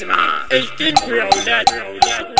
Christmas! Ich bin Roulette, Roulette,